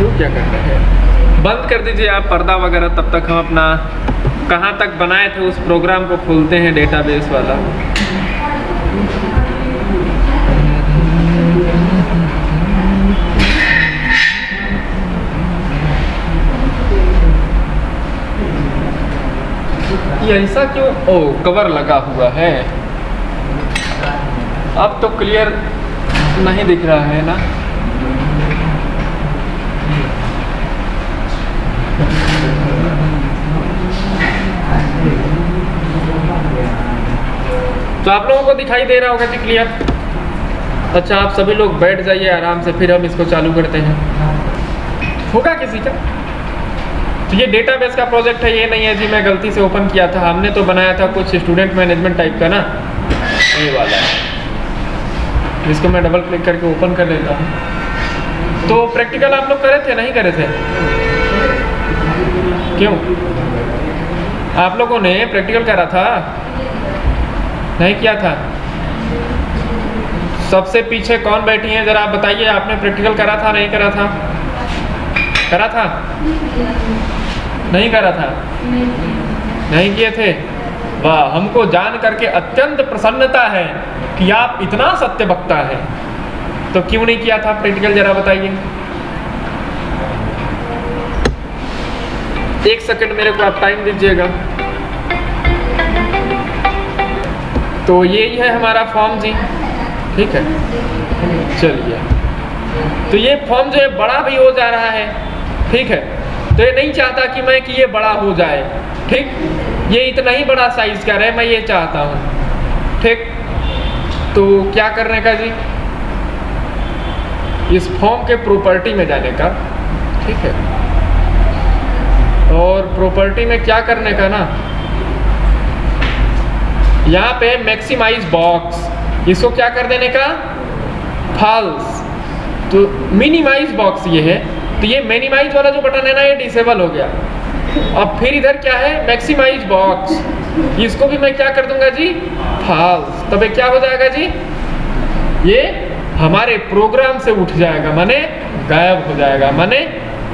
वो क्या कर रहे हैं? बंद कर दीजिए आप पर्दा वगैरह, तब तक हम अपना कहाँ तक बनाए थे उस प्रोग्राम को खोलते हैं डेटाबेस वाला। ऐसा क्यों? ओ कवर लगा हुआ है। अब तो क्लियर नहीं दिख रहा है ना? तो आप लोगों को दिखाई दे रहा होगा जी क्लियर अच्छा आप सभी लोग बैठ जाइए आराम से, फिर हम इसको चालू करते हैं। होगा किसी का? तो ये डेटाबेस का प्रोजेक्ट है, ये नहीं है जी, मैं गलती से ओपन किया था। हमने तो बनाया था कुछ स्टूडेंट मैनेजमेंट टाइप का ना। ये वाला। है जिसको मैं डबल क्लिक करके ओपन कर लेता हूँ। तो प्रैक्टिकल आप लोग करे थे, नहीं करे थे? क्यों? आप लोगों ने प्रैक्टिकल करा था? नहीं किया था। सबसे पीछे कौन बैठी है? जरा आप बताइए, आपने प्रैक्टिकल करा था, नहीं करा था? करा था? नहीं करा था? नहीं किए थे? वाह, हमको जान करके अत्यंत प्रसन्नता है कि आप इतना सत्य वक्ता है। तो क्यों नहीं किया था प्रैक्टिकल जरा बताइए। एक सेकंड मेरे को आप टाइम दीजिएगा। तो यही है हमारा फॉर्म जी। ठीक है? चलिए। तो ये फॉर्म जो है बड़ा भी हो जा रहा है। ठीक है? तो ये नहीं चाहता कि मैं कि ये बड़ा हो जाए। ठीक? ये इतना ही बड़ा साइज़ का रहे, मैं ये चाहता हूँ। ठीक? तो क्या करने का जी? इस फॉर्म के प्रॉपर्टी में जाने का। ठीक है? और प्रॉपर्टी में क्या करने का ना? यहाँ पे मैक्सिमाइज बॉक्स इसको क्या कर देने का? फॉल्स तो मिनिमाइज बॉक्स ये है। तो ये मिनिमाइज वाला जो बटन है ना, ये डिसेबल हो गया। अब फिर इधर क्या है? मैक्सिमाइज बॉक्स इसको भी मैं क्या कर दूँगा जी? फॉल्स तब क्या हो जाएगा जी? ये हमारे प्रोग्राम से उठ जाएगा। माने गायब हो जाएगा। माने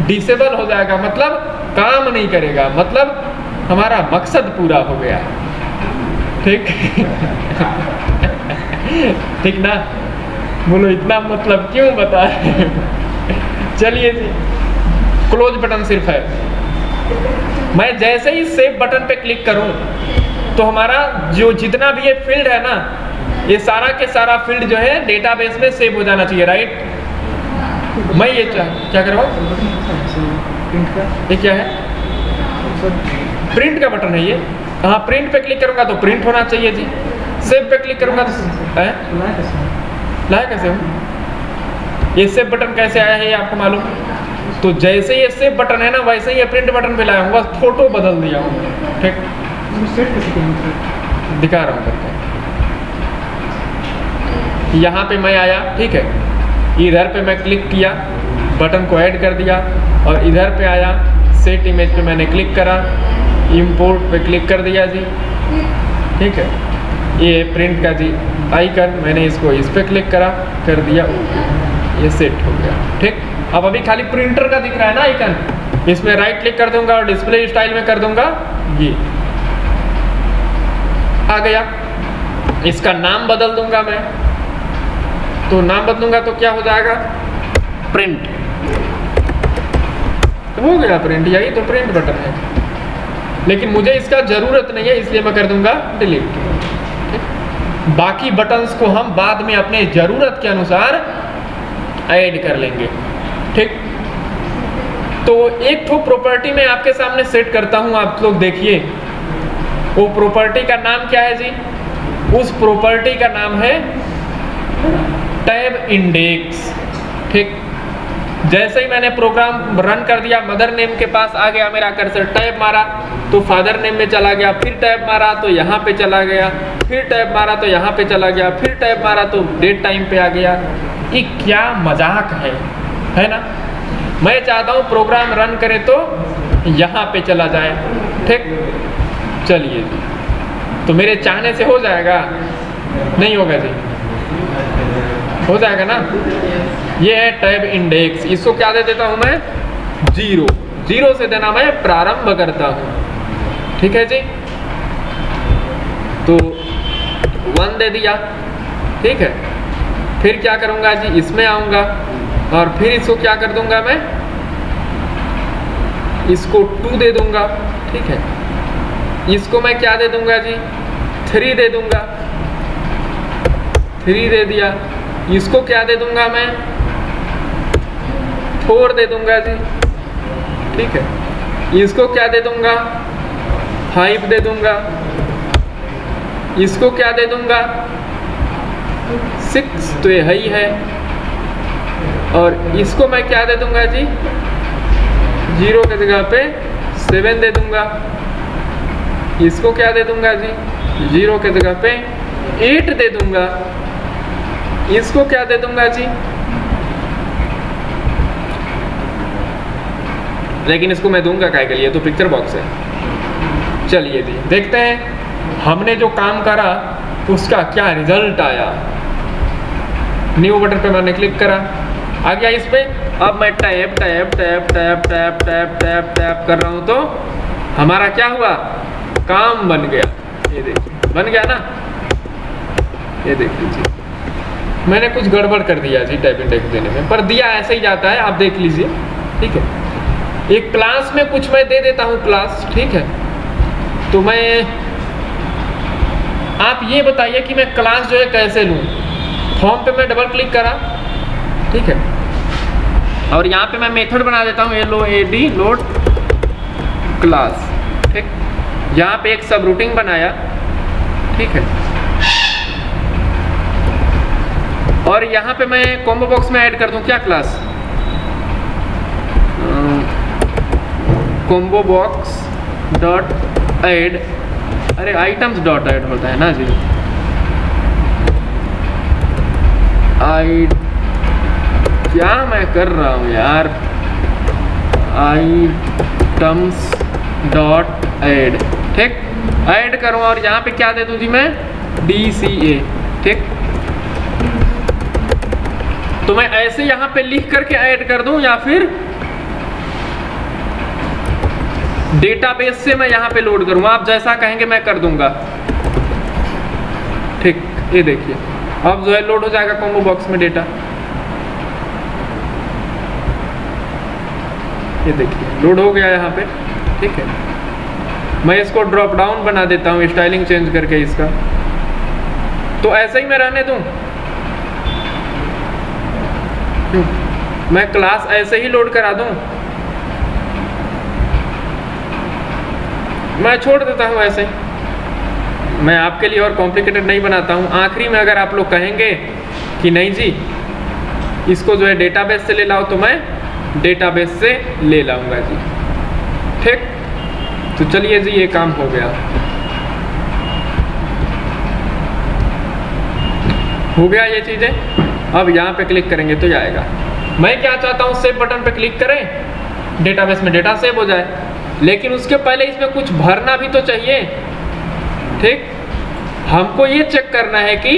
डिसेबल हो जाएगा। मतलब काम नहीं करेगा। मतलब हमारा मकसद पूरा हो गया। ठीक ठीक ना बोलो इतना मतलब क्यों बता चलिए जी क्लोज बटन सिर्फ़ है मैं जैसे ही सेव बटन पे क्लिक करूँ तो हमारा जो जितना भी ये फ़ील्ड है ना, ये सारा के सारा फ़ील्ड जो है डेटाबेस में सेव हो जाना चाहिए राइट मैं ये क्या करवाऊँ ये क्या है? प्रिंट का बटन है ये। हाँ प्रिंट पे क्लिक करूँगा तो प्रिंट होना चाहिए जी। सेव पे क्लिक करूँगा तो लाया कैसे हो? ये सेव बटन कैसे आया है आपको मालूम? तो जैसे ये सेव बटन है ना, वैसे ही ये प्रिंट बटन पे लाया हूँ। बस फ़ोटो बदल दिया हूँ। ठीक? दिखा रहा हूँ यहाँ पे मैं आया, ठीक है। इधर पे मैं क्लिक किया बटन को ऐड कर दिया और इधर पे आया सेट इमेज पे मैंने क्लिक करा। इंपोर्ट पे क्लिक कर दिया जी। ठीक है? ये प्रिंट का जी आइकन मैंने इसको इस पर क्लिक करा, कर दिया। ये सेट हो गया। ठीक? अब अभी खाली प्रिंटर का दिख रहा है ना आइकन इसमें राइट क्लिक कर दूँगा और डिस्प्ले स्टाइल में कर दूँगा। ये। आ गया। इसका नाम बदल दूँगा मैं। तो नाम बदलूँगा तो क्या हो जाएगा? प्रिंट हो गया प्रिंट यही तो प्रिंट बटन है। लेकिन मुझे इसका ज़रूरत नहीं है, इसलिए मैं कर दूँगा डिलीट बाकी बटन्स को हम बाद में अपने ज़रूरत के अनुसार ऐड कर लेंगे. ठीक? तो एक तो प्रॉपर्टी में आपके सामने सेट करता हूँ, आप लोग देखिए. वो प्रॉपर्टी का नाम क्या है जी? उस प्रॉपर्टी का नाम है टैब इंडेक्स ठीक? जैसे ही मैंने प्रोग्राम रन कर दिया मदर नेम के पास आ गया मेरा कर्सर टैब मारा. तो फादर नेम में चला गया, फिर टैब मारा तो यहाँ पे चला गया, फिर टैब मारा तो यहाँ पे चला गया, फिर टैब मारा तो डेट टाइम पे आ गया। ये क्या मज़ाक है है ना? मैं चाहता हूँ प्रोग्राम रन करे तो यहाँ पे चला जाए। ठीक? चलिए तो मेरे चाहने से हो जाएगा? नहीं होगा जी। हो जाएगा ना? ये है टैब इंडेक्स। इसको क्या दे देता हूँ मैं? ज़ीरो। ज़ीरो से देना मैं प्रारंभ करता हूँ। ठीक है जी? तो वन दे दिया। ठीक है? फिर क्या करूँगा जी? इसमें आऊँगा और फिर इसको क्या कर दूँगा मैं? इसको टू दे दूँगा। ठीक है? इसको मैं क्या दे दूँगा जी? थ्री दे दूँगा। थ्री दे दिया। इसको क्या दे दूँगा मैं? फोर दे दूँगा जी। ठीक है? इसको क्या दे दूँगा? फाइव दे दूँगा। इसको क्या दे दूँगा? सिक्स तो ये ही है। और इसको मैं क्या दे दूँगा जी? ज़ीरो के जगह पे सेवन दे दूँगा। इसको क्या दे दूँगा जी? ज़ीरो के जगह पे एट दे दूँगा। इसको क्या दे दूँगा जी? लेकिन इसको मैं दूँगा काय के लिए? तो पिक्चर बॉक्स है। चलिए जी, देखते हैं, हमने जो काम करा, उसका क्या रिज़ल्ट आया। न्यू बटन पे मैंने क्लिक करा। आ गया इस पे। अब मैं tap tap tap tap tap tap tap tap कर रहा हूँ तो हमारा क्या हुआ? काम बन गया। ये देखिए, बन गया ना? ये देख लीजिए। मैंने कुछ गड़बड़ कर दिया जी टाइपिंग टेक्स्ट देने में, पर दिया ऐसे ही जाता है, आप देख लीजिए। ठीक है। एक क्लास में कुछ मैं दे देता हूँ क्लास ठीक है? तो मैं, आप ये बताइए कि मैं क्लास जो है कैसे लूँ? फॉर्म पे मैं डबल क्लिक करा, ठीक है? और यहाँ पे मैं मेथड बना देता हूँ L O A D load class ठीक? यहाँ पे एक सब रूटिंग बनाया, ठीक है? और यहाँ पे मैं कॉम्बो बॉक्स में ऐड कर दूँ क्या class combo box dot add अरे आइटम्स डॉट ऐड होता है ना जी? आई क्या मैं कर रहा हूँ यार? आइटम्स डॉट ऐड ठीक ऐड करूँ और यहाँ पे क्या दे दूँ जी मैं? डी सी ए ठीक। तो मैं ऐसे यहाँ पे लिख करके ऐड कर दूँ या फिर डेटाबेस से मैं यहाँ पे लोड करूँगा। आप जैसा कहेंगे मैं कर दूँगा। ठीक, ये देखिए। अब जो है लोड हो जाएगा कॉम्बो बॉक्स में डेटा ये देखिए लोड हो गया यहाँ पे। ठीक है। मैं इसको ड्रॉप डाउन बना देता हूँ स्टाइलिंग चेंज करके इसका। तो ऐसे ही मैं रहने दूँ? मैं क्लास ऐसे ही लोड करा दूँ? मैं छोड़ देता हूँ ऐसे। मैं आपके लिए और कॉम्प्लिकेटेड नहीं बनाता हूँ। आखिरी में अगर आप लोग कहेंगे कि नहीं जी, इसको जो है डेटाबेस से ले लाओ तो मैं डेटाबेस से ले लाऊँगा जी। ठीक? तो चलिए जी, ये काम हो गया। हो गया ये चीज़ें? अब यहाँ पे क्लिक करेंगे तो आएगा। मैं क्या चाहता हूँ सेव बटन पे क्लिक करें डेटाबेस में डेटा सेव हो जाए। लेकिन उसके पहले इसमें कुछ भरना भी तो चाहिए। ठीक? हमको ये चेक करना है कि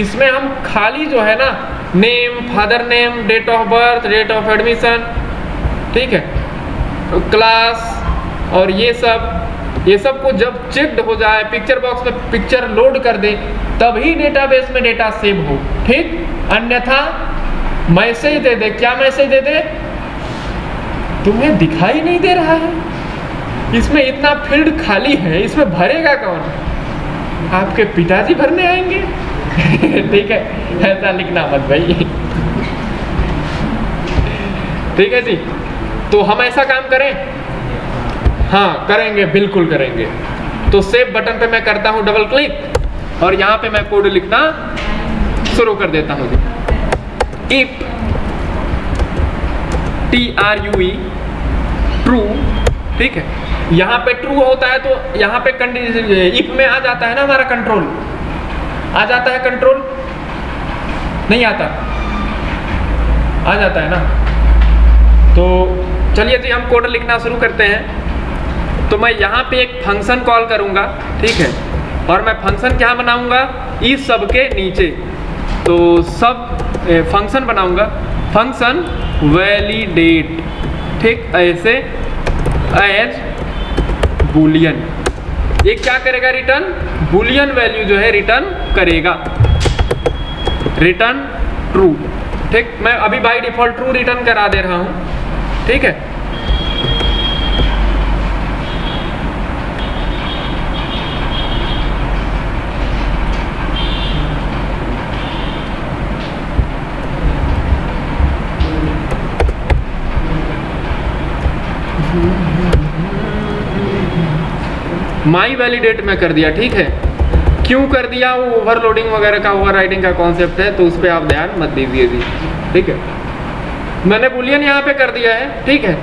इसमें हम खाली जो है ना name father name date of birth date of admission ठीक है? क्लास और ये सब ये सबको जब चेक्ड हो जाए पिक्चर बॉक्स में पिक्चर लोड कर दे, तभी डेटाबेस में डेटा सेव हो। ठीक? अन्यथा मैसेज दे दे। क्या मैसेज दे दे? तुम्हें दिखाई नहीं दे रहा है। इसमें इतना फ़ील्ड खाली है, इसमें भरेगा कौन? आपके पिताजी भरने आएँगे? ठीक है, ऐसा लिखना मत भाई। ठीक है जी तो हम ऐसा काम करें? हाँ करेंगे, बिल्कुल करेंगे। तो सेव बटन पे मैं करता हूँ डबल क्लिक और यहाँ पे मैं कोड लिखना शुरू कर देता हूँ if T R U E true ठीक है? यहाँ पे ट्रू होता है तो यहाँ पे इफ़ में आ जाता है ना हमारा कंट्रोल आ जाता है कंट्रोल नहीं आता। आ जाता है ना? तो चलिए जी, हम कोड लिखना शुरू करते हैं। तो मैं यहाँ पे एक फ़ंक्शन कॉल करूँगा, ठीक है? और मैं फ़ंक्शन क्या बनाऊँगा? इस सब के नीचे। तो सब फ़ंक्शन बनाऊँगा। फ़ंक्शन वैलिडेट ठीक, ऐसे एज बुलियन ये क्या करेगा रिटर्न बुलियन वैल्यू जो है रिटर्न करेगा। रिटर्न ट्रू ठीक, मैं अभी बाई डिफ़ॉल्ट ट्रू रिटर्न करा दे रहा हूँ। ठीक है? माई वैलिडेट में कर दिया, ठीक है? क्यों कर दिया? वो ओवरलोडिंग वगैरह का ओवर राइटिंग का कॉन्सेप्ट है तो उस पर आप ध्यान मत दीजिए जी ठीक है? मैंने बुलियन यहाँ पे कर दिया है, ठीक है?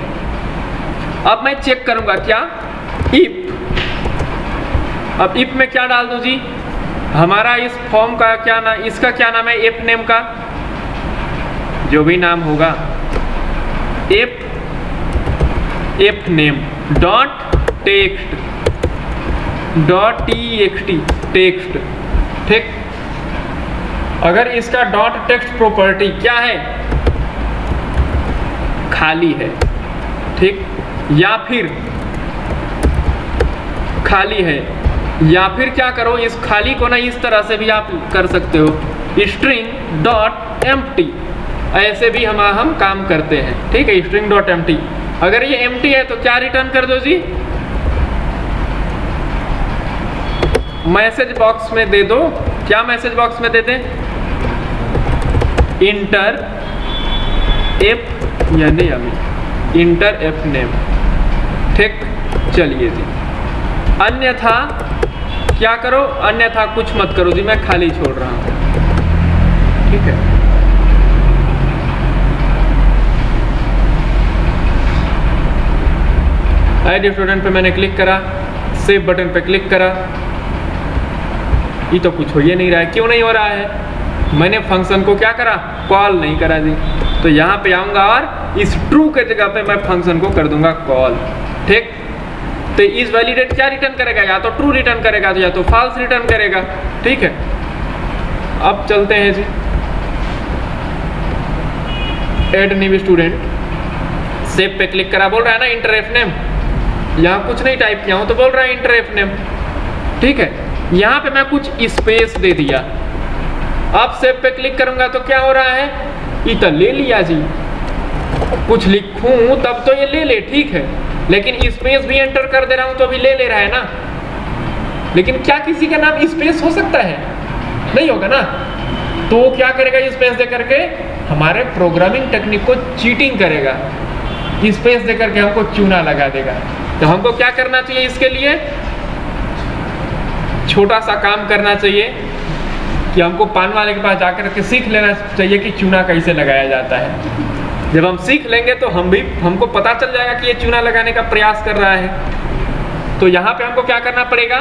अब मैं चेक करूँगा, क्या? इफ़ अब इफ़ में क्या डाल दूँ जी? हमारा इस फॉर्म का क्या नाम इसका क्या नाम है? एप नेम का? जो भी नाम होगा। App app name dot text dot T X T text, ठीक? अगर इसका डॉट टेक्स्ट प्रॉपर्टी क्या है? खाली है, ठीक? या फिर खाली है, या फिर क्या करो, इस खाली को ना इस तरह से भी आप कर सकते हो। स्ट्रिंग डॉट एम ऐसे भी हम हम काम करते हैं, ठीक है? स्ट्रिंग डॉट एम अगर ये एम है तो क्या रिटर्न कर दो जी? मैसेज बॉक्स में दे दो। क्या मैसेज बॉक्स में दे दें? इंटर एफ़, यानी अभी, इंटर एफ़ नेम। ठीक, चलिए जी। अन्यथा, क्या करो? अन्यथा कुछ मत करो जी, मैं खाली छोड़ रहा हूँ। ठीक है? एड स्टूडेंट पे मैंने क्लिक करा, सेव बटन पे क्लिक करा। ये तो कुछ हो ही नहीं रहा है। क्यों नहीं हो रहा है? मैंने फ़ंक्शन को क्या करा? कॉल नहीं करा जी। तो यहाँ पे आऊँगा और इस ट्रू के जगह पे मैं फ़ंक्शन को कर दूँगा कॉल ठीक? तो इस वैलिडेट क्या रिटर्न करेगा? या तो ट्रू रिटर्न करेगा या तो फॉल्स रिटर्न करेगा। ठीक है? अब चलते हैं जी। एड न्यू स्टूडेंट सेव पे क्लिक करा। बोल रहा है ना इंटर एफ़ नेम यहाँ कुछ नहीं टाइप किया हूँ तो बोल रहा है इंटर एफ़ नेम ठीक है? यहाँ पे मैं कुछ स्पेस दे दिया। अब सेव पे क्लिक करूँगा तो क्या हो रहा है? ये तो ले लिया जी। कुछ लिखूं तब तो ये ले ले, ठीक है। लेकिन स्पेस भी एंटर कर दे रहा हूँ तो अभी ले ले रहा है ना। लेकिन क्या किसी का नाम स्पेस हो सकता है? नहीं होगा ना। तो क्या करेगा स्पेस दे करके? हमारे प्रोग्रामिंग टेक्निक को चीटिंग करेगा। स्पेस दे करके हमको चूना लगा देगा। तो हमको क्या करना चाहिए इसके लिए? छोटा सा काम करना चाहिए कि हमको पान वाले के पास जाकर के सीख लेना चाहिए कि चूना कैसे लगाया जाता है। जब हम सीख लेंगे तो हम भी, हमको पता चल जाएगा कि ये चूना लगाने का प्रयास कर रहा है। तो यहाँ पे हमको क्या करना पड़ेगा?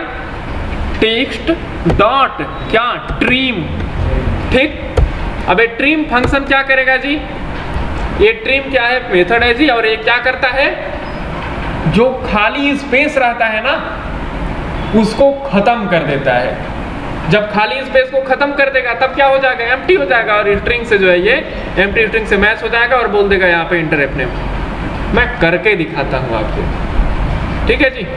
टेक्स्ट डॉट क्या? ट्रीम ठीक? अब ये ट्रीम फ़ंक्शन क्या करेगा जी? ये ट्रीम क्या है? मेथड है जी। और ये क्या करता है? जो खाली स्पेस रहता है ना उसको खत्म कर देता है। जब खाली स्पेस को खत्म कर देगा, तब क्या हो जाएगा? एम्प्टी हो जाएगा और स्ट्रिंग से जो है ये एम्प्टी स्ट्रिंग से मैच हो जाएगा और बोल देगा यहाँ पे इंटर एफ़ मैं करके दिखाता हूँ आपको। ठीक है जी?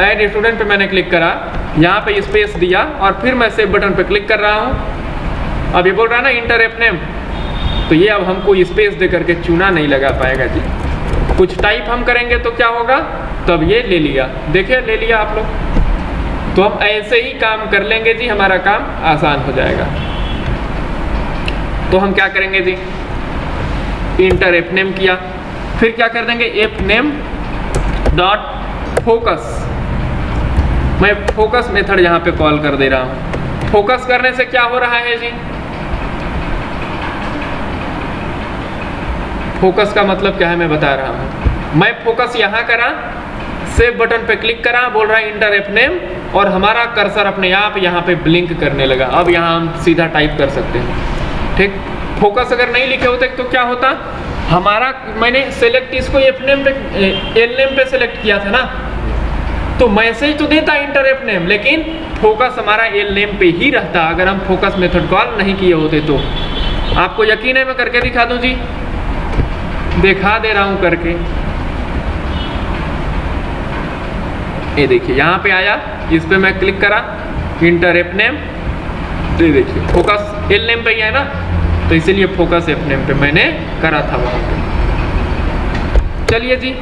एड स्टूडेंट पे मैंने क्लिक करा। यहाँ पे स्पेस दिया और फिर मैं सेव बटन पे क्लिक कर रहा हूँ। अब ये बोल रहा है ना इंटर एफ़ नेम तो ये अब हमको स्पेस दे करके चूना नहीं लगा पाएगा जी। कुछ टाइप हम करेंगे तो क्या होगा? तब ये ले लिया। देखिए ले लिया आप लोग। तो हम ऐसे ही काम कर लेंगे जी, हमारा काम आसान हो जाएगा। तो हम क्या करेंगे जी? इंटर एफ़ नेम किया। फिर क्या कर देंगे? एफ़ नेम डॉट फोकस मैं फोकस मेथड यहाँ पे कॉल कर दे रहा हूँ। फोकस करने से क्या हो रहा है जी? फोकस का मतलब क्या है मैं बता रहा हूँ। मैं फोकस यहाँ करा सेव बटन पे क्लिक करा, बोल रहा है इंटर एफ़ नेम और हमारा कर्सर अपने आप यहाँ पे ब्लिंक करने लगा। अब यहाँ हम सीधा टाइप कर सकते हैं। ठीक? फोकस अगर नहीं लिखे होते तो क्या होता? हमारा, मैंने सेलेक्ट इसको एफ़ नेम पे एल नेम पे सेलेक्ट किया था ना। तो मैसेज तो देता इंटर एफ़ नेम लेकिन फोकस हमारा एल नेम पे ही रहता। अगर हम फोकस मेथड कॉल नहीं किए होते तो। आपको यकीन है मैं करके दिखा दूँ जी? दिखा दे रहा हूँ करके। ये देखिए, यहाँ पे आया, इस पे मैं क्लिक करा इंटर एप नेम तो ये देखिए फोकस एल नेम पे ही है ना तो इसीलिए फोकस एप नेम पे मैंने करा था वहाँ पे। चलिए जी,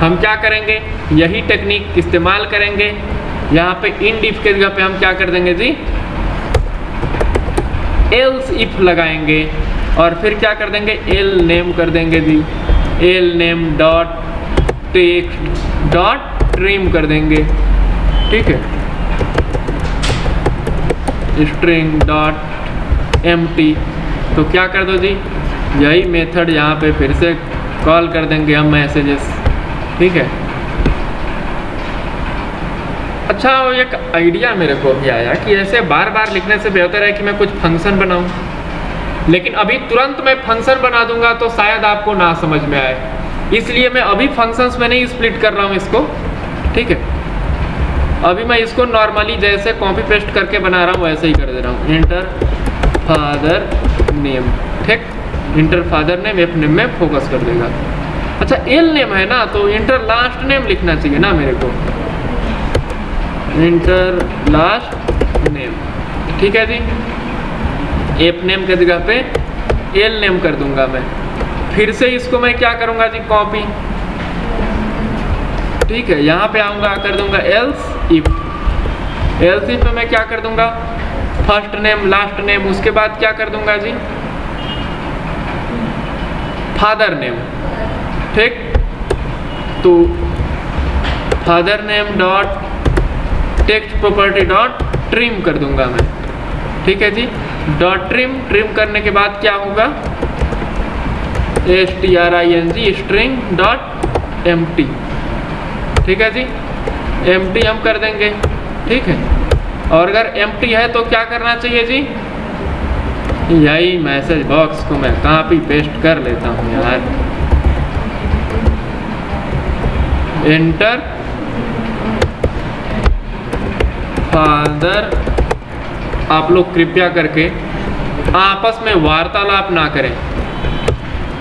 हम क्या करेंगे, यही टेक्निक इस्तेमाल करेंगे, यहाँ पे इन डिफ के जगह पे हम क्या कर देंगे जी? एल्स इफ़ लगाएँगे। और फिर क्या कर देंगे? एल नेम कर देंगे जी। L name dot text dot trim कर देंगे। ठीक है? स्ट्रिंग डॉट एम तो क्या कर दो जी? यही मेथड यहाँ पे फिर से कॉल कर देंगे हम मैसेजेस ठीक है? अच्छा एक आइडिया मेरे को भी आया कि ऐसे बार बार लिखने से बेहतर है कि मैं कुछ फ़ंक्शन बनाऊँ। लेकिन अभी तुरंत मैं फ़ंक्शन बना दूँगा तो शायद आपको ना समझ में आए। इसलिए मैं अभी फ़ंक्शंस में नहीं स्प्लिट कर रहा हूँ इसको। ठीक है? अभी मैं इसको नॉर्मली जैसे कॉपी पेस्ट करके बना रहा हूँ, वैसे ही कर दे रहा हूँ। इंटर फादर नेम ठीक? Enter father name F name में फोकस कर देगा। अच्छा एल नेम है ना तो इंटर लास्ट नेम लिखना चाहिए ना मेरे को। इंटर लास्ट नेम ठीक है जी? एप नेम के जगह पे एल नेम कर दूँगा मैं। फिर से इसको मैं क्या करूँगा जी? कॉपी ठीक है, यहाँ पे आऊँगा, कर दूँगा एल्स इफ़ एल्स इफ़ में मैं क्या कर दूँगा? फ़र्स्ट नेम लास्ट नेम उसके बाद क्या कर दूँगा जी? फादर नेम ठीक? तो father name dot text property dot trim कर दूँगा मैं। ठीक है जी? डॉट ट्रिम ट्रिम करने के बाद क्या होगा? S T R I N G string dot empty ठीक है जी? एम टी हम कर देंगे। ठीक है? और अगर एम टी है तो क्या करना चाहिए जी? यही मैसेज बॉक्स को मैं कॉपी पेस्ट कर लेता हूँ यार। एंटर फादर आप लोग कृपया करके आपस में वार्तालाप ना करें।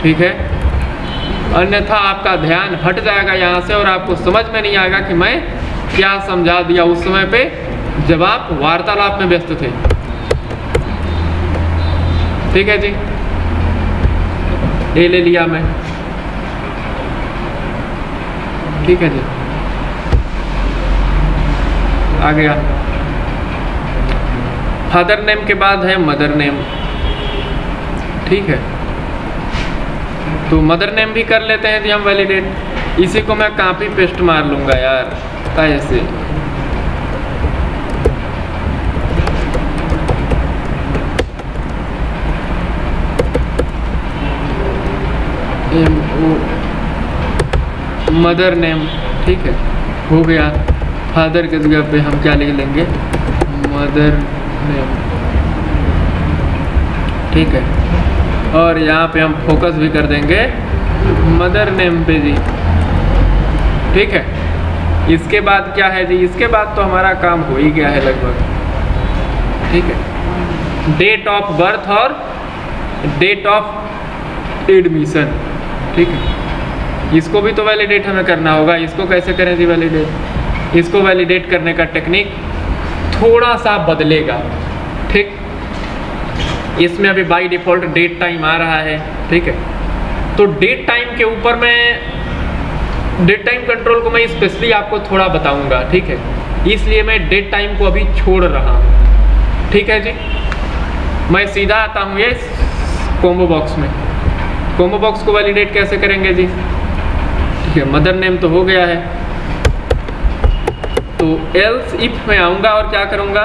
ठीक है? अन्यथा आपका ध्यान हट जाएगा यहाँ से और आपको समझ में नहीं आएगा कि मैं क्या समझा दिया। उस समय पे जब आप वार्तालाप में व्यस्त थे। ठीक है जी? ए ले लिया मैं। ठीक है जी? आ गया। फादर नेम के बाद है, मदर नेम। ठीक है? तो मदर नेम भी कर लेते हैं जी हम वैलिडेट इसी को मैं कॉपी पेस्ट मार लूँगा यार ओ मदर नेम, ठीक है? हो गया। फादर के जगह पे हम क्या लिख लेंगे? मदर ठीक है। और यहाँ पे हम फोकस भी कर देंगे मदर नेम पे जी। ठीक है। इसके बाद क्या है जी? इसके बाद तो हमारा काम हो ही गया है लगभग। ठीक है। डेट ऑफ़ बर्थ और डेट ऑफ़ एडमिशन ठीक है। इसको भी तो वैलिडेट हमें करना होगा। इसको कैसे करें जी वैलिडेट इसको वैलिडेट करने का टेक्निक थोड़ा सा बदलेगा। ठीक? इसमें अभी बाय डिफ़ॉल्ट डेट टाइम आ रहा है। ठीक है? तो डेट टाइम के ऊपर मैं डेट टाइम कंट्रोल को मैं स्पेशली आपको थोड़ा बताऊँगा। ठीक है? इसलिए मैं डेट टाइम को अभी छोड़ रहा हूँ। ठीक है जी? मैं सीधा आता हूँ ये कॉम्बो बॉक्स में। कॉम्बो बॉक्स को वैलिडेट कैसे करेंगे जी? ठीक है मदर नेम तो हो गया है। तो एल्स इफ़ में आऊँगा और क्या करूँगा?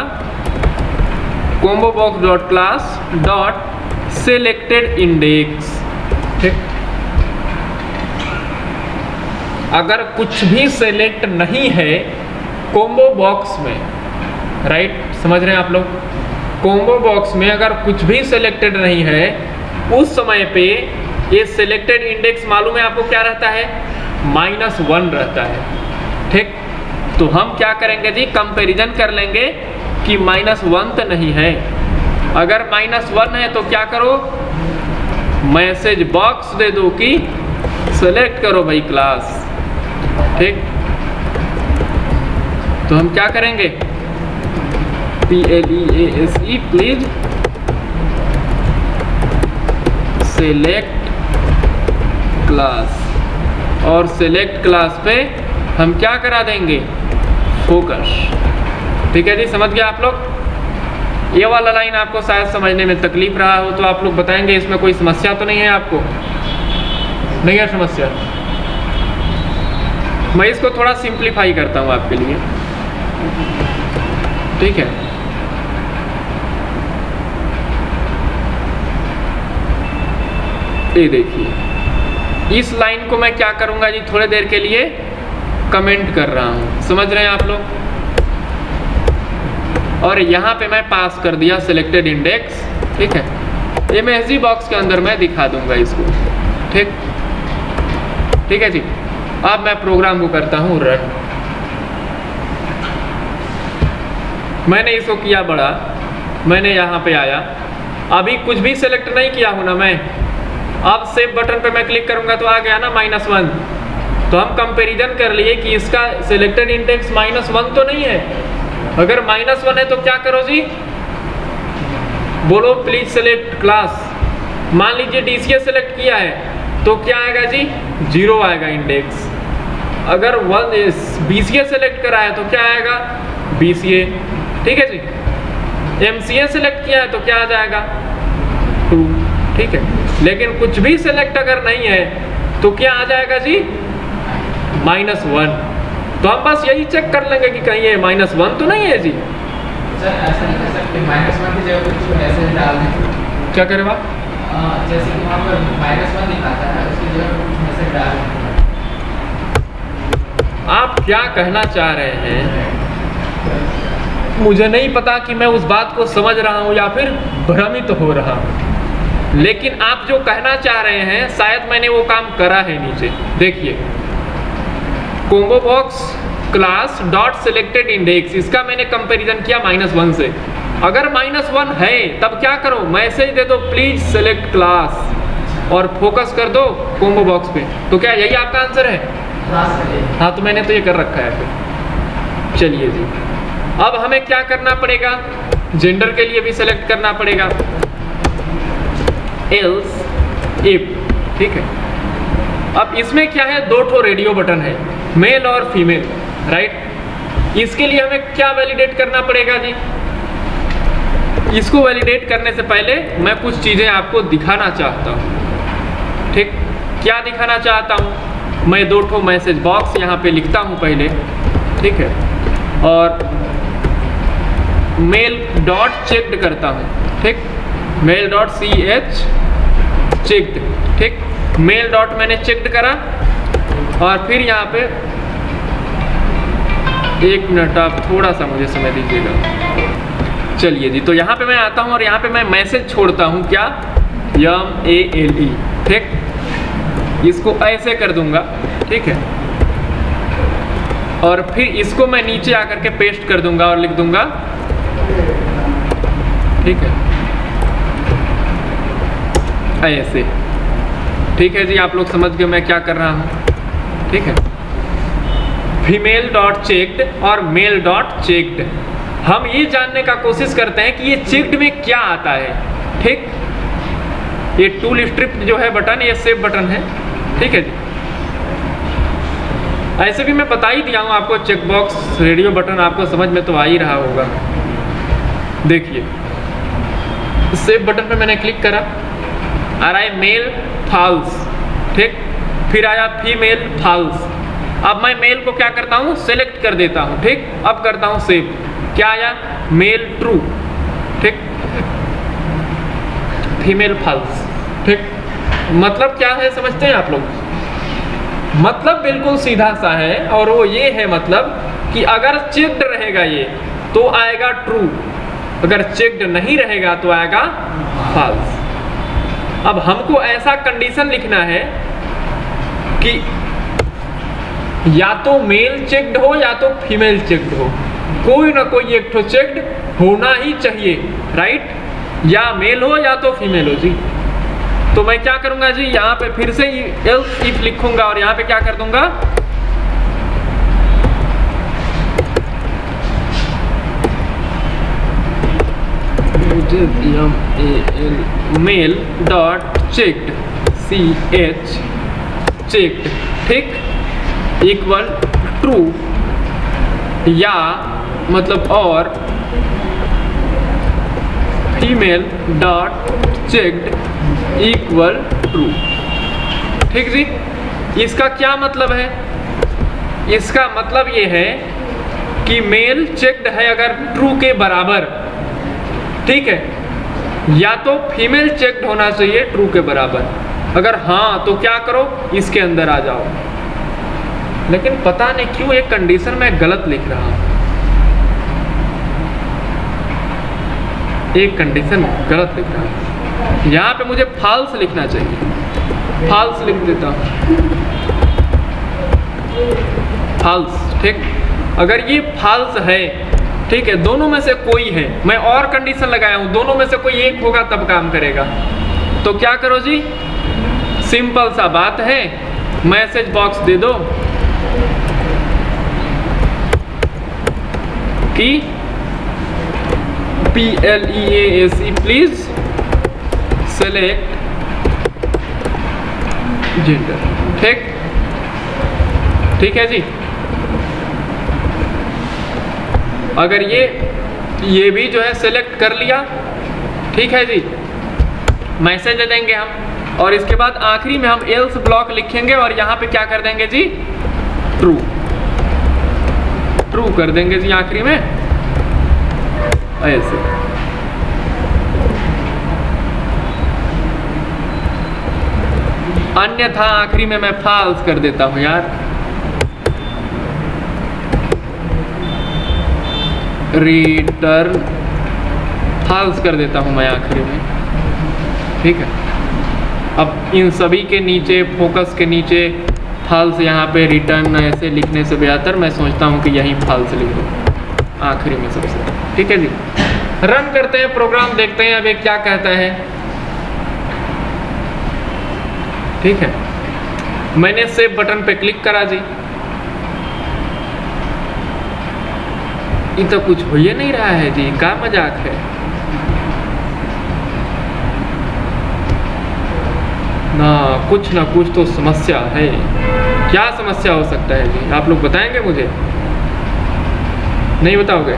Combo box dot class dot selected index ठीक। अगर कुछ भी सेलेक्ट नहीं है कॉम्बो बॉक्स में राइट समझ रहे हैं आप लोग? कॉम्बो बॉक्स में अगर कुछ भी सेलेक्टेड नहीं है, उस समय पे ये सेलेक्टेड इंडेक्स मालूम है आपको क्या रहता है? माइनस वन रहता है। ठीक। तो हम क्या करेंगे जी? कंपेरिजन कर लेंगे कि माइनस वन तो नहीं है। अगर माइनस वन है तो क्या करो? मैसेज बॉक्स दे दो कि सेलेक्ट करो भाई क्लास ठीक? तो हम क्या करेंगे? P L E A S E please select class और सेलेक्ट क्लास पे हम क्या करा देंगे? फोकस। ठीक है जी, समझ गया आप लोग? ये वाला लाइन आपको शायद समझने में तकलीफ़ रहा हो तो आप लोग बताएँगे, इसमें कोई समस्या तो नहीं है आपको? नहीं है समस्या? मैं इसको थोड़ा सिंप्लीफाई करता हूँ आपके लिए। ठीक है? ये देखिए, इस लाइन को मैं क्या करूँगा जी, थोड़ी देर के लिए? कमेंट कर रहा हूँ। समझ रहे हैं आप लोग? और यहाँ पे मैं पास कर दिया सिलेक्टेड इंडेक्स ठीक है? एम बॉक्स के अंदर मैं दिखा दूँगा इसको, ठीक? ठीक है जी? अब मैं प्रोग्राम को करता हूँ रन मैंने इसको किया बड़ा। मैंने यहाँ पे आया। अभी कुछ भी सिलेक्ट नहीं किया हूँ ना मैं। अब सेव बटन पे मैं क्लिक करूँगा तो आ गया ना माइनस वन तो हम कंपेरिजन कर लिए कि इसका सिलेक्टेड इंडेक्स माइनस वन तो नहीं है। अगर माइनस वन है तो क्या करो जी? बोलो प्लीज़ सेलेक्ट क्लास मान लीजिए डीसीए सेलेक्ट किया है तो क्या आएगा जी? ज़ीरो आएगा इंडेक्स अगर वन बी बीसीए सेलेक्ट करा है तो क्या आएगा? बीसीए ठीक है जी? एम सी ए सेलेक्ट किया है तो क्या आ जाएगा? टू ठीक है? लेकिन कुछ भी सेलेक्ट अगर नहीं है तो क्या आ जाएगा जी? Minus one. तो हम बस यही चेक कर लेंगे कि कहीं ये माइनस वन तो नहीं है जी। सर ऐसा नहीं कर सकते। माइनस वन की जगह कुछ ऐसे डाल दें। क्या करें आप जैसे कि वहाँ पर माइनस वन दिखाता है उसकी जगह कुछ डाल आप क्या कहना चाह रहे हैं? मुझे नहीं पता कि मैं उस बात को समझ रहा हूँ या फिर भ्रमित हो रहा हूँ। लेकिन आप जो कहना चाह रहे हैं शायद मैंने वो काम करा है नीचे। देखिए। Combo box class dot selected index इसका मैंने कंपैरिजन किया माइनस वन से। अगर माइनस वन है तब क्या करो? मैसेज दे दो प्लीज़ सेलेक्ट क्लास और फोकस कर दो कोम्बो बॉक्स पे। तो क्या यही आपका आंसर है? हाँ तो मैंने तो ये कर रखा है फिर। चलिए जी। अब हमें क्या करना पड़ेगा? जेंडर के लिए भी सेलेक्ट करना पड़ेगा। एल्स इफ़ ठीक है? अब इसमें क्या है? दो ठो रेडियो बटन है। मेल और फीमेल राइट इसके लिए हमें क्या वैलिडेट करना पड़ेगा जी? इसको वैलिडेट करने से पहले मैं कुछ चीज़ें आपको दिखाना चाहता हूँ। ठीक? क्या दिखाना चाहता हूँ? मैं दो ठो मैसेज बॉक्स यहाँ पे लिखता हूँ पहले। ठीक है? और मेल डॉट चेक्ड करता हूँ। ठीक? Male dot C H checked ठीक? मेल डॉट मैंने चेक्ड करा। और फिर यहाँ पे एक मिनट आप थोड़ा सा मुझे समय दीजिएगा। चलिए जी तो यहाँ पे मैं आता हूँ और यहाँ पे मैं मैसेज छोड़ता हूँ, क्या? यम ए एल ई, ठीक? इसको ऐसे कर दूँगा, ठीक है? और फिर इसको मैं नीचे आकर के पेस्ट कर दूँगा और लिख दूँगा, ठीक है? ऐसे, ठीक है जी, आप लोग समझ गए मैं क्या कर रहा हूँ। ठीक है? फीमेल डॉट चेक्ड और मेल डॉट चेक्ड हम ये जानने का कोशिश करते हैं कि ये चेक्ड में क्या आता है। ठीक? ये टूल स्ट्रिप जो है बटन ये सेव बटन है। ठीक है जी? ऐसे भी मैं बता ही दिया हूँ आपको चेक बॉक्स रेडियो बटन आपको समझ में तो आ ही रहा होगा। देखिए सेव बटन पे मैंने क्लिक करा। आ रहा है मेल फॉल्स ठीक? फिर आया फीमेल फॉल्स अब मैं मेल को क्या करता हूँ? सेलेक्ट कर देता हूँ, ठीक? अब करता हूँ सेव क्या आया? मेल ट्रू ठीक? फीमेल फॉल्स ठीक? मतलब क्या है? समझते हैं आप लोग? मतलब बिल्कुल सीधा सा है, और वो ये है मतलब कि अगर चेक्ड रहेगा ये तो आएगा ट्रू अगर चेक्ड नहीं रहेगा तो आएगा फॉल्स अब हमको ऐसा कंडीशन लिखना है कि या तो मेल चेक्ड हो या तो फीमेल चेक्ड हो। कोई ना कोई एक तो चेक्ड होना ही चाहिए राइट या मेल हो या तो फीमेल हो जी। तो मैं क्या करूँगा जी यहाँ पे फिर से एल्स इफ़ लिखूँगा और यहाँ पे क्या कर दूँगा? Male dot checked C H checked ठीक? इक्वल ट्रू या मतलब और female dot checked equal true ठीक जी? इसका क्या मतलब है? इसका मतलब ये है कि मेल चेक्ड है अगर ट्रू के बराबर, ठीक है? या तो फीमेल चेक्ड होना चाहिए ट्रू के बराबर। अगर हाँ तो क्या करो? इसके अंदर आ जाओ। लेकिन पता नहीं क्यों एक कंडीशन में गलत लिख रहा हूँ। एक कंडीशन गलत लिख रहा हूँ। यहाँ पे मुझे फॉल्स लिखना चाहिए। फॉल्स लिख देता हूँ। फॉल्स ठीक? अगर ये फाल्स है, ठीक है, दोनों में से कोई है, मैं और कंडीशन लगाया हूँ, दोनों में से कोई एक होगा, तब काम करेगा। तो क्या करो जी? सिंपल सा बात है। मैसेज बॉक्स दे दो। कि P L E A C please select gender ठीक? ठीक है जी? अगर ये ये भी जो है सेलेक्ट कर लिया। ठीक है जी? मैसेज दे देंगे हम। और इसके बाद आखिरी में हम एल्स ब्लॉक लिखेंगे और यहाँ पे क्या कर देंगे जी? ट्रू ट्रू कर देंगे जी आखिरी में। ऐसे। अन्यथा आखिरी में मैं फाल्स कर देता हूँ यार। रिटर्न फाल्स कर देता हूँ मैं आखिरी में। ठीक है? अब इन सभी के नीचे फोकस के नीचे, फॉल्स यहाँ पे रिटर्न ऐसे लिखने से बेहतर मैं सोचता हूँ कि यहीं फॉल्स लिख। दो आखिरी में सबसे। ठीक है जी? रन करते हैं प्रोग्राम देखते हैं अब ये क्या कहता है। ठीक है? मैंने सेव बटन पे क्लिक करा जी। ये तो कुछ हो ही नहीं रहा है जी का मज़ाक है? ना कुछ ना कुछ तो समस्या है। क्या समस्या हो सकता है जी? आप लोग बताएँगे मुझे? नहीं बताओगे?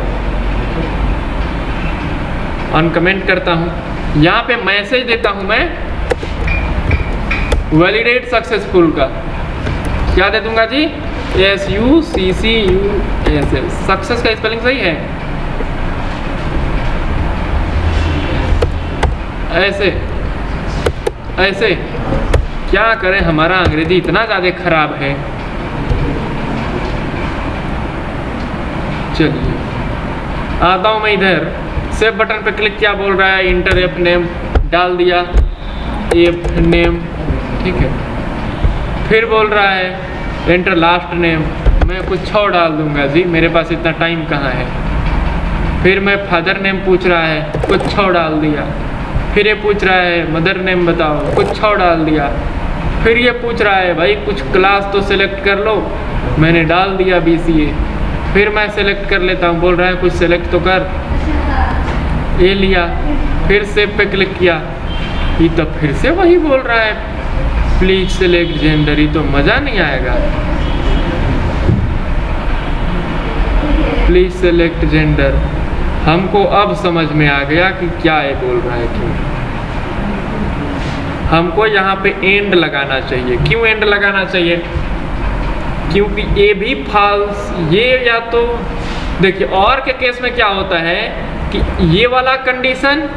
अनकमेंट करता हूँ। यहाँ पे मैसेज देता हूँ मैं। वैलिडेट सक्सेसफुल का। क्या दे दूँगा जी? S U C C U S S success का स्पेलिंग सही है? ऐसे। ऐसे। क्या करें, हमारा अंग्रेज़ी इतना ज़्यादा खराब है। चलिए। आता हूँ मैं इधर। सेव बटन पर क्लिक किया बोल रहा है? इंटर एफ़ नेम डाल दिया। एफ़ नेम ठीक है। फिर बोल रहा है एंटर लास्ट नेम मैं कुछ और डाल दूँगा जी। मेरे पास इतना टाइम कहाँ है? फिर मैं फादर नेम पूछ रहा है, कुछ और डाल दिया। फिर ये पूछ रहा है मदर नेम बताओ, कुछ और डाल दिया। फिर ये पूछ रहा है, भाई, कुछ क्लास तो सिलेक्ट कर लो। मैंने डाल दिया बीसीए फिर मैं सेलेक्ट कर लेता हूँ, बोल रहा है, कुछ सेलेक्ट तो कर। ये लिया, फिर सेव पे क्लिक किया। ये तो फिर से वही बोल रहा है प्लीज़ सेलेक्ट जेंडर ये तो मज़ा नहीं आएगा। प्लीज़ सेलेक्ट जेंडर हमको अब समझ में आ गया कि क्या ये बोल रहा है क्यों। हमको यहाँ पे एंड लगाना चाहिए। क्यों एंड लगाना चाहिए? क्योंकि ये भी फॉल्स ये या तो देखिए, और के केस में क्या होता है कि ये वाला कंडीशन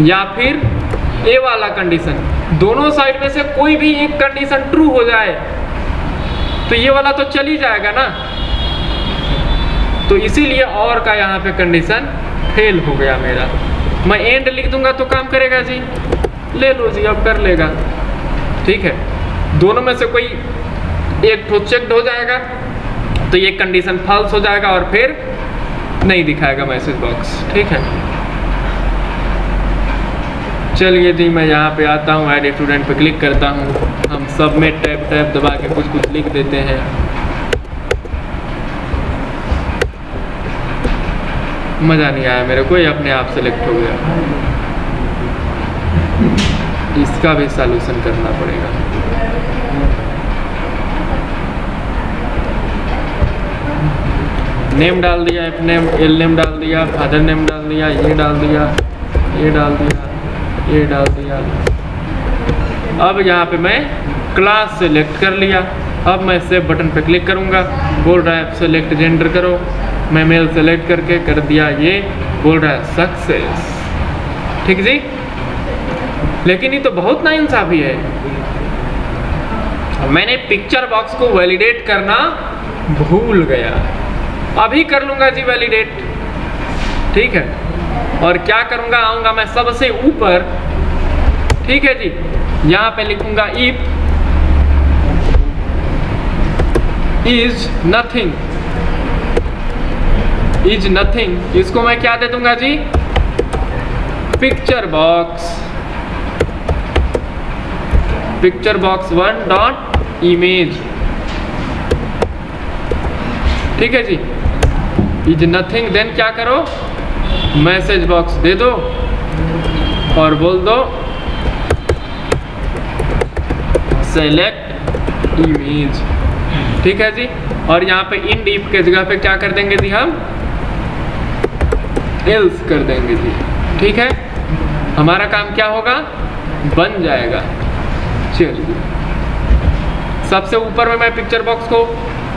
या फिर ए वाला कंडीशन दोनों साइड में से कोई भी एक कंडीशन ट्रू हो जाए तो ये वाला तो चल ही जाएगा ना। तो इसीलिए और का यहाँ पे कंडीशन फेल हो गया मेरा। मैं एंड लिख दूँगा तो काम करेगा जी। ले लो जी, अब कर लेगा। ठीक है? दोनों में से कोई एक ठो चेक्ड हो जाएगा तो ये कंडीशन फॉल्स हो जाएगा और फिर नहीं दिखाएगा मैसेज बॉक्स ठीक है? चलिए जी, मैं यहाँ पे आता हूँ ऐड स्टूडेंट पे क्लिक करता हूँ। हम सब में टैप टैप दबा के कुछ कुछ लिख देते हैं। मज़ा नहीं आया मेरे को, ये अपने आप सेलेक्ट हो गया। इसका भी सॉल्यूशन करना पड़ेगा। नेम डाल दिया एफ़ नेम एल नेम डाल दिया फादर नेम डाल दिया, ये डाल दिया, ये डाल दिया, ये डाल दिया। अब यहाँ पे मैं क्लास सेलेक्ट कर लिया। अब मैं सेव बटन पे क्लिक करूँगा। बोल रहा है सेलेक्ट जेंडर करो। मैं मेल सेलेक्ट करके कर दिया ये। बोल रहा है सक्सेस ठीक जी? लेकिन ये तो बहुत नाइंसाफ़ी है मैंने पिक्चर बॉक्स को वैलिडेट करना भूल गया। अभी कर लूँगा जी वैलिडेट ठीक है? और क्या करूँगा? आऊँगा मैं सबसे ऊपर। ठीक है जी? यहाँ पे लिखूँगा if is nothing is nothing इसको मैं क्या दे दूँगा जी? Picture box picture box one dot image ठीक है जी? इज़ नथिंग देन क्या करो? मैसेज बॉक्स दे दो और बोल दो सेलेक्ट इमेज ठीक है जी? और यहाँ पे इन डीप के जगह पे क्या कर देंगे जी हम? एल्स कर देंगे जी। ठीक है? हमारा काम क्या होगा? बन जाएगा। चलिए सबसे ऊपर में मैं पिक्चर बॉक्स को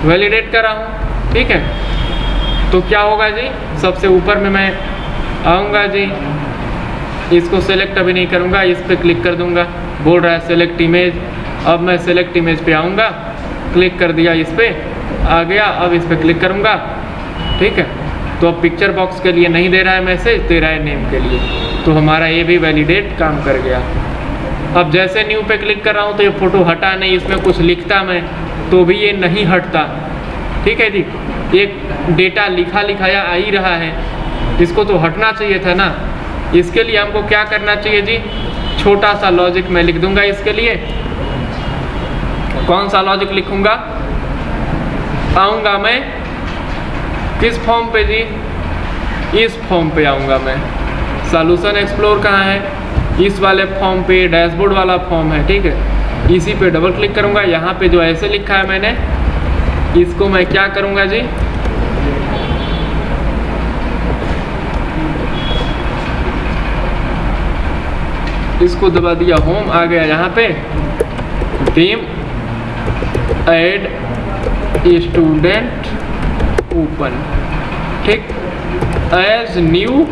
वैलिडेट कर रहा हूँ, ठीक है? तो क्या होगा जी? सबसे ऊपर में मैं आऊँगा जी। इसको सेलेक्ट अभी नहीं करूँगा, इस पर क्लिक कर दूँगा। बोल रहा है सेलेक्ट इमेज अब मैं सेलेक्ट इमेज पे आऊँगा। क्लिक कर दिया इस पर आ गया, अब इस पर क्लिक करूँगा। ठीक है? तो अब पिक्चर बॉक्स के लिए नहीं दे रहा है मैसेज दे रहा है नेम के लिए। तो हमारा ये भी वैलिडेट काम कर गया। अब जैसे न्यू पे क्लिक कर रहा हूँ तो ये फ़ोटो हटा नहीं, इसमें कुछ लिखता मैं तो भी ये नहीं हटता। ठीक है जी? एक डेटा लिखा लिखाया आ ही रहा है। इसको तो हटना चाहिए था ना। इसके लिए हमको क्या करना चाहिए जी? छोटा सा लॉजिक मैं लिख दूँगा इसके लिए। कौन सा लॉजिक लिखूँगा? आऊँगा मैं। किस फॉर्म पे जी? इस फॉर्म पे आऊँगा मैं। सॉल्यूशन एक्सप्लोर कहाँ है? इस वाले फॉर्म पे डैशबोर्ड वाला फॉर्म है, ठीक है? इसी पे डबल क्लिक करूँगा। यहाँ पे जो ऐसे लिखा है मैंने, इसको मैं क्या करूँगा जी? इसको दबा दिया होम आ गया यहाँ पे। टीम एड स्टूडेंट ओपन ठीक? एज न्यू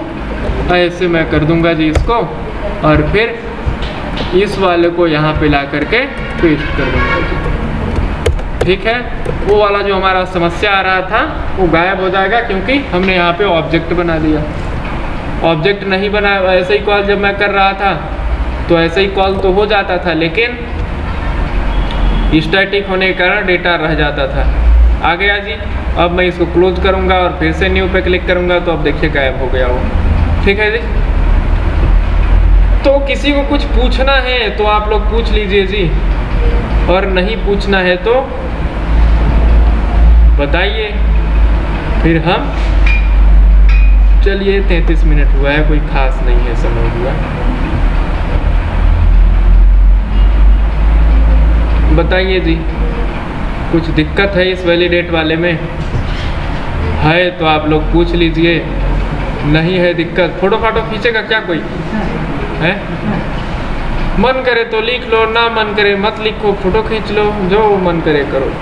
ऐसे मैं कर दूँगा जी इसको। और फिर इस वाले को यहाँ पे ला करके पेस्ट कर दूँगा। ठीक है? वो वाला जो हमारा समस्या आ रहा था, वो गायब हो जाएगा क्योंकि हमने यहाँ पे ऑब्जेक्ट बना दिया ऑब्जेक्ट नहीं बनाया ऐसे ही कॉल जब मैं कर रहा था तो ऐसे ही कॉल तो हो जाता था, लेकिन स्टैटिक होने के कारण डेटा रह जाता था। आ गया जी, अब मैं इसको क्लोज करूँगा और फिर से न्यू पे क्लिक करूँगा तो अब देखिए गायब हो गया वो। ठीक है जी? तो किसी को कुछ पूछना है तो आप लोग पूछ लीजिए जी। और नहीं पूछना है तो बताइए। फिर हम चलिए, तैंतीस मिनट हुआ है, कोई खास नहीं है, समय हुआ। बताइए जी, कुछ दिक्कत है इस वैलिडेट वाले में? है तो आप लोग पूछ लीजिए। नहीं है दिक्कत। फ़ोटो फाटो खींचेगा क्या कोई? है? मन करे तो लिख लो, ना मन करे मत लिखो, फ़ोटो खींच लो, जो मन करे करो।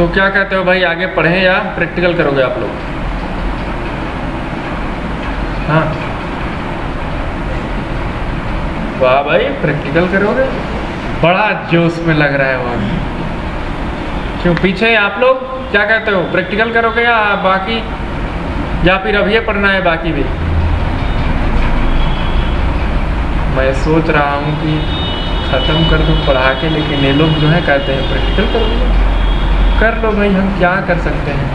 तो क्या कहते हो भाई, आगे पढ़ें या प्रैक्टिकल करोगे आप लोग? हाँ। वाह भाई प्रैक्टिकल करोगे? बड़ा जोश में लग रहा है वहाँ क्यों, पीछे आप लोग? क्या कहते हो प्रैक्टिकल करोगे या बाकी? या फिर अभी पढ़ना है बाकी भी? मैं सोच रहा हूँ कि ख़त्म कर दूँ पढ़ा के, लेकिन ये लोग जो है कहते हैं प्रैक्टिकल करोगे? कर लो भाई हम क्या कर सकते हैं।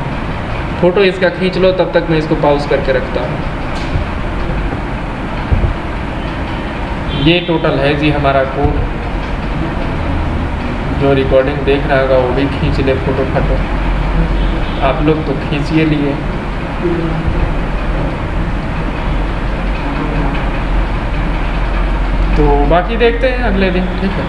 फ़ोटो इसका खींच लो, तब तक मैं इसको पॉज करके रखता हूँ। ये टोटल है जी हमारा कोड जो रिकॉर्डिंग देख रहा होगा, वो भी खींच ले फ़ोटो फाटो आप लोग तो खींचिए लिए। तो बाकी देखते हैं अगले दिन, ठीक है?